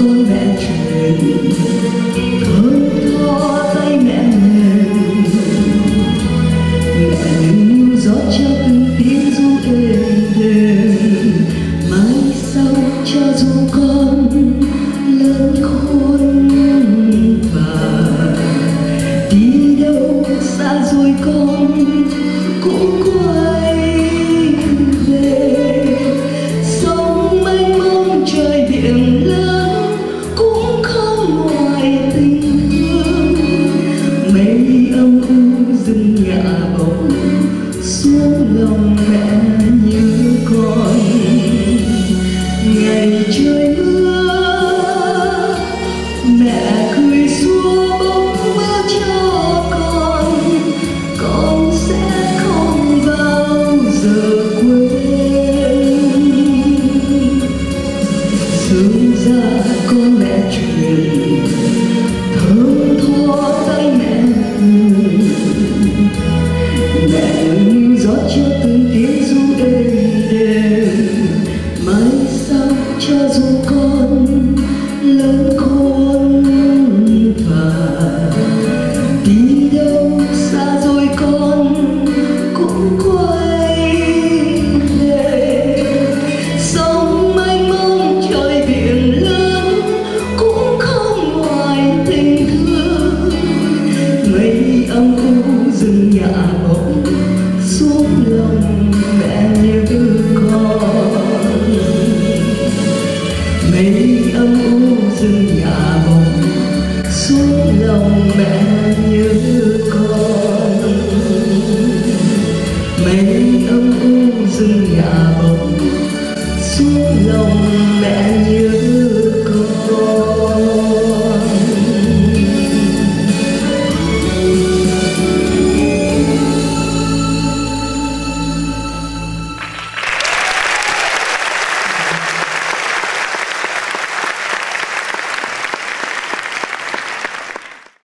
con mẹ trời thôi thò tay mẹ mềm mẹ níu gió trước xuống lòng mẹ như con ngày trời mưa, mẹ cười xua bóng mưa cho con. Con sẽ không bao giờ quên. Sương ra rừng nhà bóng xuống lòng, mẹ như con. Mấy âm u rừng nhà bóng xuống lòng, mẹ như con. Mấy âm u rừng nhà bóng xuống lòng, mẹ như